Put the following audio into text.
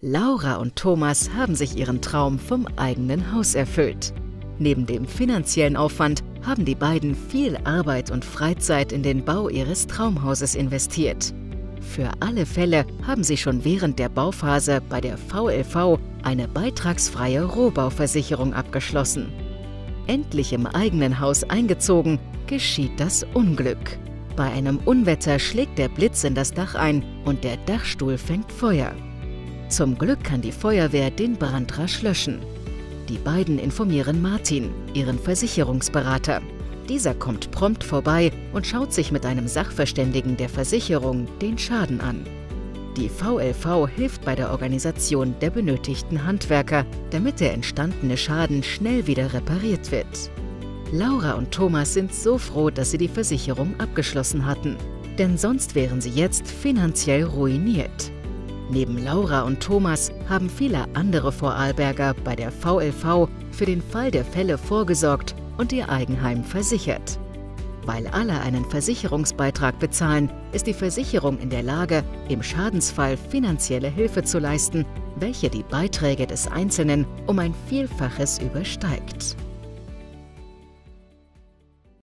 Laura und Thomas haben sich ihren Traum vom eigenen Haus erfüllt. Neben dem finanziellen Aufwand haben die beiden viel Arbeit und Freizeit in den Bau ihres Traumhauses investiert. Für alle Fälle haben sie schon während der Bauphase bei der VLV eine beitragsfreie Rohbauversicherung abgeschlossen. Endlich im eigenen Haus eingezogen, geschieht das Unglück. Bei einem Unwetter schlägt der Blitz in das Dach ein und der Dachstuhl fängt Feuer. Zum Glück kann die Feuerwehr den Brand rasch löschen. Die beiden informieren Martin, ihren Versicherungsberater. Dieser kommt prompt vorbei und schaut sich mit einem Sachverständigen der Versicherung den Schaden an. Die VLV hilft bei der Organisation der benötigten Handwerker, damit der entstandene Schaden schnell wieder repariert wird. Laura und Thomas sind so froh, dass sie die Versicherung abgeschlossen hatten, denn sonst wären sie jetzt finanziell ruiniert. Neben Laura und Thomas haben viele andere Vorarlberger bei der VLV für den Fall der Fälle vorgesorgt und ihr Eigenheim versichert. Weil alle einen Versicherungsbeitrag bezahlen, ist die Versicherung in der Lage, im Schadensfall finanzielle Hilfe zu leisten, welche die Beiträge des Einzelnen um ein Vielfaches übersteigt.